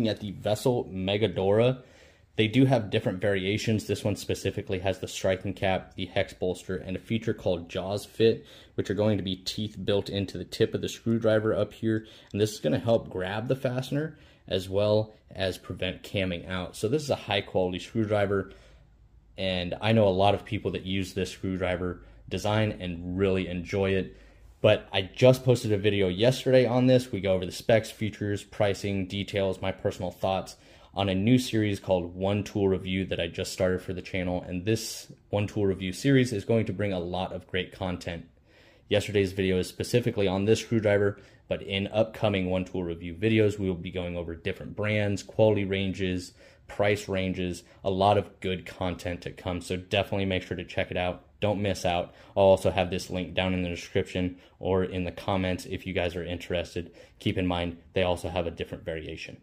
looking at the Vessel Megadora. They do have different variations. This one specifically has the striking cap, the hex bolster, and a feature called Jaws Fit, which are going to be teeth built into the tip of the screwdriver up here. And this is going to help grab the fastener as well as prevent camming out. So this is a high quality screwdriver. And I know a lot of people that use this screwdriver design and really enjoy it. But I just posted a video yesterday on this. We go over the specs, features, pricing, details, my personal thoughts on a new series called One Tool Review that I just started for the channel. And this One Tool Review series is going to bring a lot of great content. Yesterday's video is specifically on this screwdriver, but in upcoming One Tool Review videos, we will be going over different brands, quality ranges, price ranges, a lot of good content to come. So definitely make sure to check it out. Don't miss out. I'll also have this link down in the description or in the comments if you guys are interested. Keep in mind, they also have a different variation.